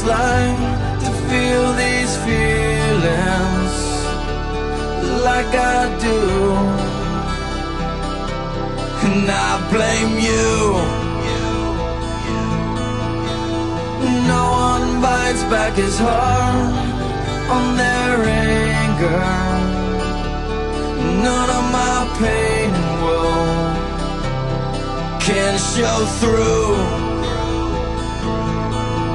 It's like to feel these feelings like I do. And I blame you. No one bites back his heart on their anger. None of my pain woe can show through.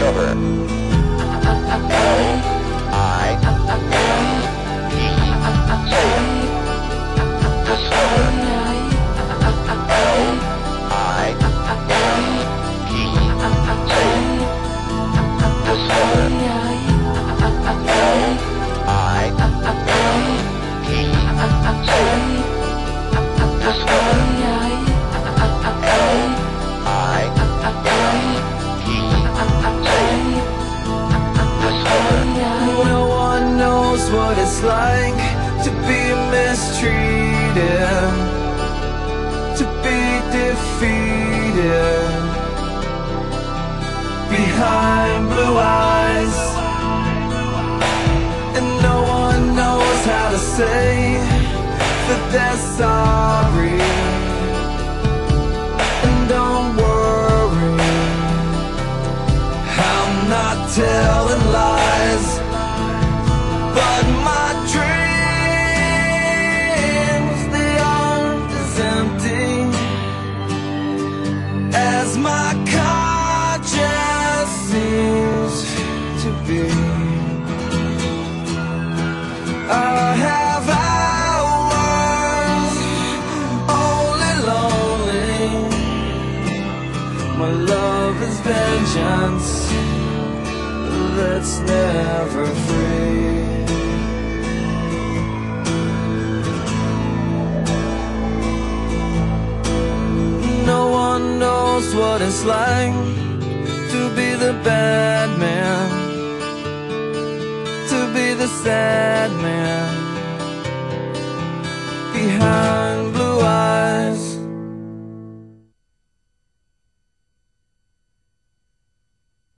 Discover. it's like to be mistreated, to be defeated behind blue eyes. And no one knows how to say that they're sorry. And don't worry, I'm not telling lies. Be. I have hours only lonely. My love is vengeance that's never free. No one knows what it's like to be the bad man, the sad man behind.